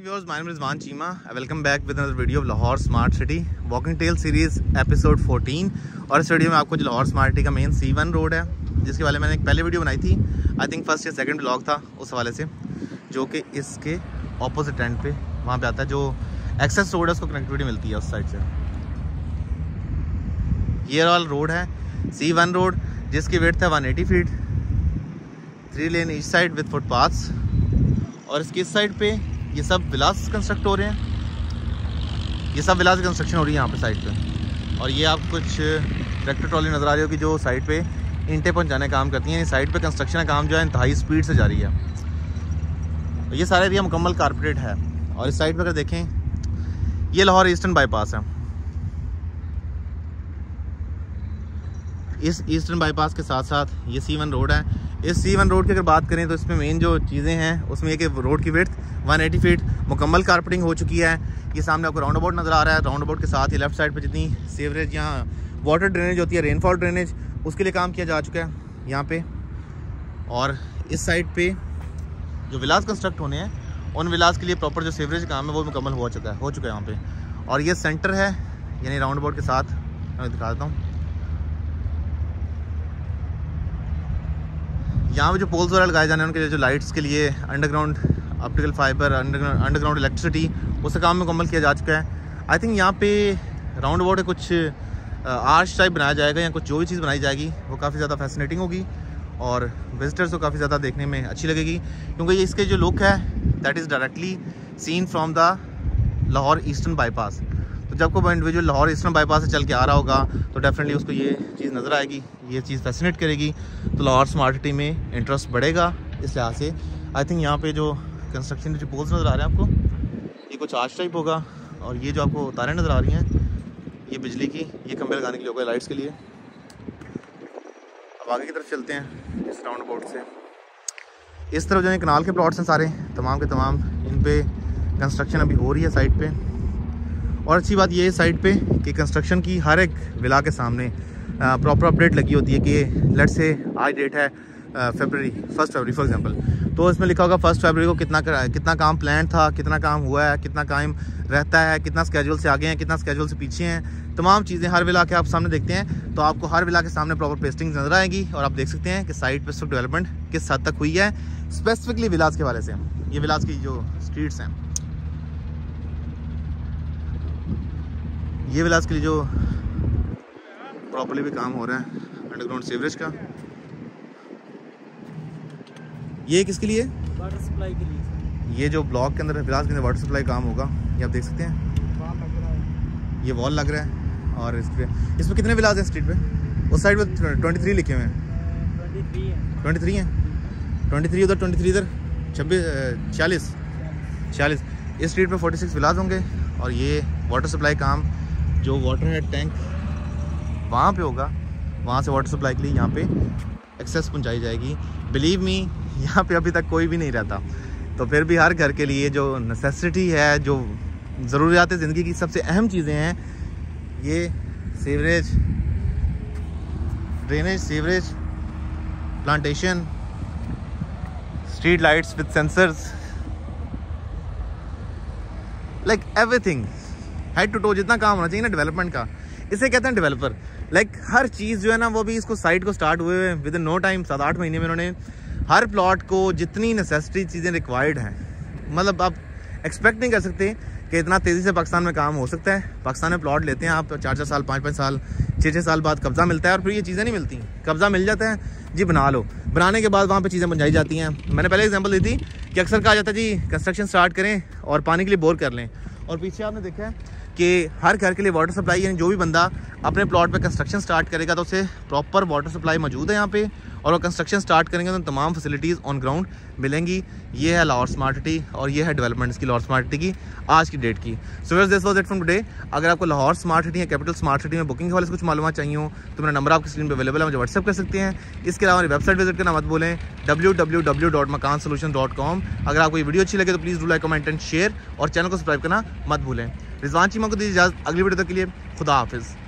name is Rizwan Chima. I welcome back with another video of Lahore Smart City Walking Tale Series episode 14 और इस video में आपको जो Lahore smart city का main C one road है, जिसके बारे में मैंने एक पहले वीडियो बनाई थी आई थिंक फ़र्स्ट या सेकंड ब्लॉग था उस हवाले से, जो कि इसके ऑपोजिट एंड पे वहाँ पे आता है, जो एक्सेस रोड है, उसको कनेक्टिविटी मिलती है उस साइड से। ये वाल रोड है सी वन रोड जिसकी वेट है 180 feet three lane each side with footpaths और इसकी इस साइड पे ये सब विलास कंस्ट्रक्ट हो रहे हैं। ये सब विलास कंस्ट्रक्शन हो रही है यहाँ पे साइड पे। और ये आप कुछ ट्रैक्टर ट्रॉली नज़र आ रही होगी जो साइड पे इंटे पहुँचाने का काम करती हैं। साइड पे कंस्ट्रक्शन का काम जो है इंतहाई स्पीड से जारी है। ये सारा एरिया मुकम्मल कारपोरेट है। और इस साइड पर अगर देखें, ये लाहौर ईस्टर्न बाईपास है। इस ईस्टर्न बाईपास के साथ साथ ये सी वन रोड है। इस सी वन रोड की अगर बात करें तो इसमें मेन जो चीज़ें हैं, उसमें एक रोड की वेथ 180 फीट मुकम्मल कारपेटिंग हो चुकी है। ये सामने आपको राउंड अबाउट नज़र आ रहा है। राउंड अबाउट के साथ ही लेफ़्ट साइड पर जितनी सीवरेज यहाँ वाटर ड्रेनेज होती है रेनफॉल ड्रेनेज उसके लिए काम किया जा चुका है यहाँ पे। और इस साइड पे जो विलास कंस्ट्रक्ट होने हैं, उन विलास के लिए प्रॉपर जो सीवरेज काम है, वो मुकम्मल हो चुका है, हो चुका है यहाँ पे। और ये सेंटर है, यानी राउंड अबाउट के साथ, मैं दिखा देता हूँ। यहाँ पे जो पोल्स वगैरह लगाए जाने हैं, उनके जो लाइट्स के लिए underground optical fibre underground electricity उसका काम मुकम्मल किया जा चुका है। आई थिंक यहाँ पे राउंड अबाउट कुछ आर्च टाइप बनाया जाएगा या कुछ जो भी चीज़ बनाई जाएगी, वो काफ़ी ज़्यादा फैसिनेटिंग होगी और विजिटर्स को काफ़ी ज़्यादा देखने में अच्छी लगेगी। क्योंकि ये इसके जो लुक है that is directly seen from the Lahore eastern bypass तो जब कोई इंडिविजुअल लाहौर ईस्टर्न बाईपास से चल के आ रहा होगा तो डेफिनेटली उसको ये चीज़ नज़र आएगी, ये चीज़ फैसिनेट करेगी। तो लाहौर स्मार्ट सिटी में इंटरेस्ट बढ़ेगा, इस लिहाज से। आई थिंक यहाँ पे जो कंस्ट्रक्शन जो पोल्स नज़र आ रहे हैं आपको, ये कुछ आर्च टाइप होगा और ये जो आपको तारें नज़र आ रही हैं, ये बिजली की, ये खंबे लगाने के लिए होगा लाइट्स के लिए। अब आगे की तरफ़ चलते हैं इस राउंड बोर्ड से। इस तरफ़ जो है कनाल के प्लॉट्स हैं सारे, तमाम के तमाम, इन पे कंस्ट्रक्शन अभी हो रही है साइड पे। और अच्छी बात ये है साइड पे कि कंस्ट्रक्शन की हर एक विला के सामने प्रॉपर अपडेट लगी होती है कि लेट से आज डेट है February first February for example तो इसमें लिखा होगा फ़र्स्ट फेबररी को कितना कितना काम प्लान था, कितना काम हुआ है, कितना काम रहता है, कितना स्केजुअल से आगे हैं, कितना स्केजुअल से पीछे हैं। तमाम चीज़ें हर विला के आप सामने देखते हैं तो आपको हर विला के सामने प्रॉपर पेस्टिंग नज़र आएगी और आप देख सकते हैं कि साइड पे डेवलपमेंट किस हद तक हुई है स्पेसिफिकली विलास के वाले से। ये विलास की जो स्ट्रीट्स हैं। ये विलास के लिए जो प्रॉपरली भी काम हो रहा है अंडरग्राउंड सीवरेज का। ये किसके लिए? वाटर सप्लाई के लिए ये जो ब्लॉक के अंदर फ़िलहाल के अंदर वाटर सप्लाई काम होगा। ये आप देख सकते हैं। ये वॉल लग रहा है और इस पे इसमें कितने विलाज हैं स्ट्रीट पे? उस साइड पे ट्वेंटी थ्री लिखे हुए हैं। ट्वेंटी थ्री हैं। ट्वेंटी थ्री उधर ट्वेंटी थ्री इधर। छब्बीस छियालीस छियालीस इस स्ट्रीट पे फोर्टी सिक्स विलाज होंगे और ये वाटर सप्लाई काम जो वाटर है टैंक वहाँ पे होगा। वहाँ से वाटर सप्लाई के लिए यहाँ पे एक्सेस पहुँचाई जाएगी। बिलीव मी यहाँ पे अभी तक कोई भी नहीं रहता। तो फिर भी हर घर के लिए जो नेसेसिटी है, जो ज़रूरियात ज़िंदगी की, सबसे अहम चीज़ें हैं, ये sewerage drainage sewerage plantation street lights with sensors like everything head to toe जितना काम होना चाहिए ना डेवलपमेंट का। इसे कहते हैं डेवलपर लाइक हर चीज़ जो है ना, वो भी इसको साइट को स्टार्ट हुए विद इन नो टाइम सात आठ महीने में उन्होंने हर प्लॉट को जितनी नेसेसिटी चीज़ें रिक्वायर्ड हैं। मतलब आप एक्सपेक्ट नहीं कर सकते कि इतना तेज़ी से पाकिस्तान में काम हो सकता है। पाकिस्तान में प्लॉट लेते हैं आप चार चार साल पाँच पाँच साल छः छः साल बाद कब्ज़ा मिलता है और फिर ये चीज़ें नहीं मिलती। कब्ज़ा मिल जाता है, जी बना लो। बनाने के बाद वहाँ पे चीज़ें बनाई जाती हैं। मैंने पहले एग्जांपल दी थी कि अक्सर कहा जाता है, जी कंस्ट्रक्शन स्टार्ट करें और पानी के लिए बोर कर लें। और पीछे आपने देखा है कि हर घर के लिए वाटर सप्लाई यानी जो भी बंदा अपने प्लॉट पे कंस्ट्रक्शन स्टार्ट करेगा तो उसे प्रॉपर वाटर सप्लाई मौजूद है यहाँ पे। और वो कंस्ट्रक्शन स्टार्ट करेंगे तो तमाम फैसिलिटीज़ ऑन ग्राउंड मिलेंगी। ये है लाहौर स्मार्ट सिटी और ये है डेवलपमेंट की लाहौर स्मार्ट सिटी की आज की डेट की। So where this was it from today अगर आपको लाहौर स्मार्ट सिटी या कैपिटल स्मार्ट सिटी में बुकिंग के वाले कुछ मालूम चाहिए हो तो मेरा नंबर आपकी स्क्रीन पर अवेलेबल है, मुझे व्हाट्सअप कर सकते हैं। इसके अलावा हमारी वेबसाइट विज़िट करना मत बोलें W W W dot Makaan solution dot com अगर आपको ये वीडियो अच्छी लगे तो please do like comment and share और चैनल को सब्सक्राइब करना मत भूलें। रिजवान चीमा को दीजिए इजाज़त। अगली वीडियो तक के लिए खुदा हाफिज़।